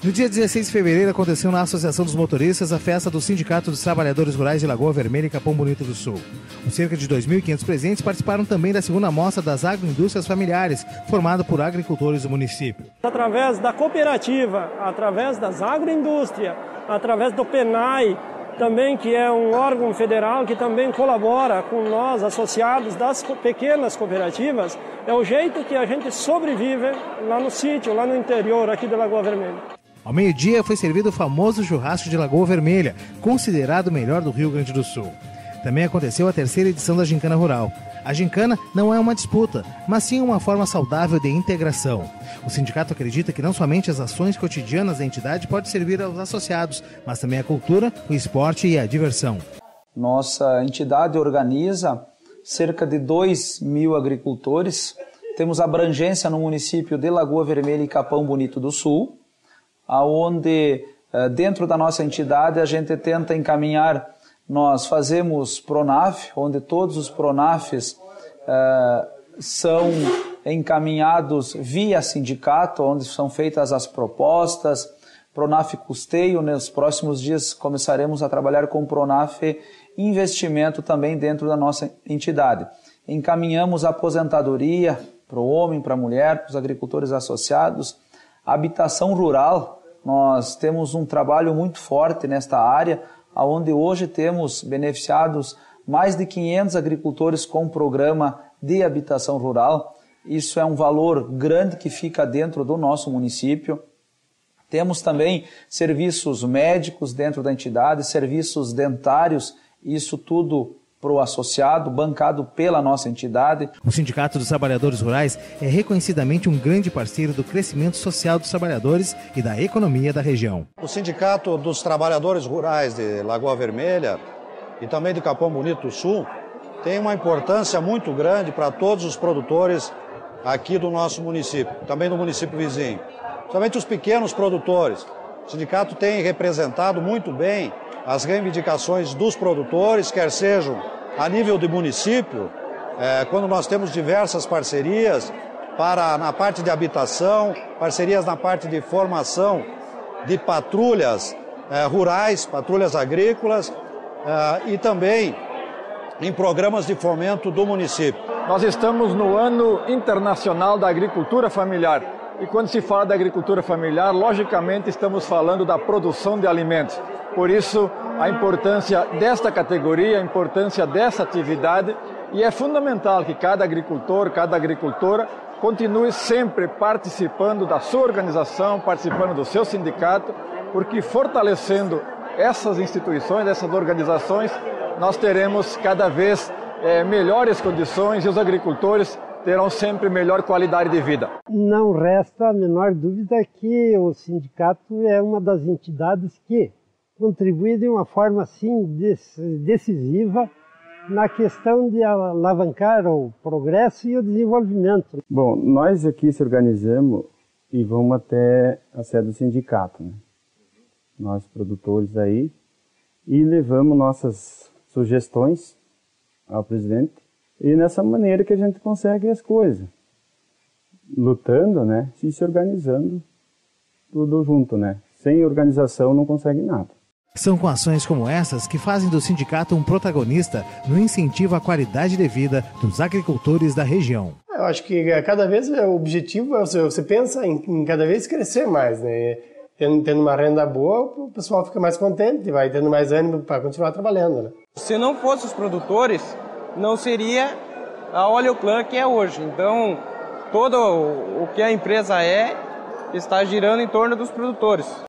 No dia 16 de fevereiro aconteceu na Associação dos Motoristas a festa do Sindicato dos Trabalhadores Rurais de Lagoa Vermelha e Capão Bonito do Sul. Cerca de 2.500 presentes participaram também da segunda mostra das agroindústrias familiares, formada por agricultores do município. Através da cooperativa, através das agroindústrias, através do PENAI, também que é um órgão federal que também colabora com nós, associados das pequenas cooperativas, é o jeito que a gente sobrevive lá no sítio, lá no interior aqui de Lagoa Vermelha. Ao meio-dia foi servido o famoso churrasco de Lagoa Vermelha, considerado o melhor do Rio Grande do Sul. Também aconteceu a terceira edição da Gincana Rural. A gincana não é uma disputa, mas sim uma forma saudável de integração. O sindicato acredita que não somente as ações cotidianas da entidade podem servir aos associados, mas também a cultura, o esporte e a diversão. Nossa entidade organiza cerca de 2 mil agricultores. Temos abrangência no município de Lagoa Vermelha e Capão Bonito do Sul aonde eh, dentro da nossa entidade a gente tenta encaminhar, nós fazemos Pronaf, onde todos os Pronafs uh, são encaminhados via sindicato, onde são feitas as propostas, Pronaf Custeio, nos próximos dias começaremos a trabalhar com Pronaf Investimento também dentro da nossa entidade. Encaminhamos aposentadoria para o homem, para a mulher, para os agricultores associados, habitação rural, nós temos um trabalho muito forte nesta área, onde hoje temos beneficiados mais de 500 agricultores com o programa de habitação rural. Isso é um valor grande que fica dentro do nosso município. Temos também serviços médicos dentro da entidade, serviços dentários, isso tudo para o associado, bancado pela nossa entidade. O Sindicato dos Trabalhadores Rurais é reconhecidamente um grande parceiro do crescimento social dos trabalhadores e da economia da região. O Sindicato dos Trabalhadores Rurais de Lagoa Vermelha e também de Capão Bonito do Sul tem uma importância muito grande para todos os produtores aqui do nosso município, também do município vizinho. Somente os pequenos produtores. O sindicato tem representado muito bem as reivindicações dos produtores, quer sejam a nível de município, é, quando nós temos diversas parcerias para na parte de habitação, parcerias na parte de formação de patrulhas é, rurais, patrulhas agrícolas é, e também em programas de fomento do município. Nós estamos no ano internacional da agricultura familiar. E quando se fala da agricultura familiar, logicamente estamos falando da produção de alimentos. Por isso, a importância desta categoria, a importância dessa atividade, e é fundamental que cada agricultor, cada agricultora continue sempre participando da sua organização, participando do seu sindicato, porque fortalecendo essas instituições, essas organizações, nós teremos cada vez é, melhores condições e os agricultores terão sempre melhor qualidade de vida. Não resta a menor dúvida que o sindicato é uma das entidades que contribuir de uma forma assim decisiva na questão de alavancar o progresso e o desenvolvimento. Bom, nós aqui se organizamos e vamos até a sede do sindicato, né? nós produtores aí, e levamos nossas sugestões ao presidente, e nessa maneira que a gente consegue as coisas, lutando, né, e se organizando tudo junto, né? Sem organização não consegue nada. São com ações como essas que fazem do sindicato um protagonista no incentivo à qualidade de vida dos agricultores da região. Eu acho que cada vez o objetivo é você, pensa em, cada vez crescer mais, né? Tendo, tendo, uma renda boa, o pessoal fica mais contente e vai tendo mais ânimo para continuar trabalhando. Né? Se não fosse os produtores, não seria a Oleoplan que é hoje. Então, todo o que a empresa é está girando em torno dos produtores.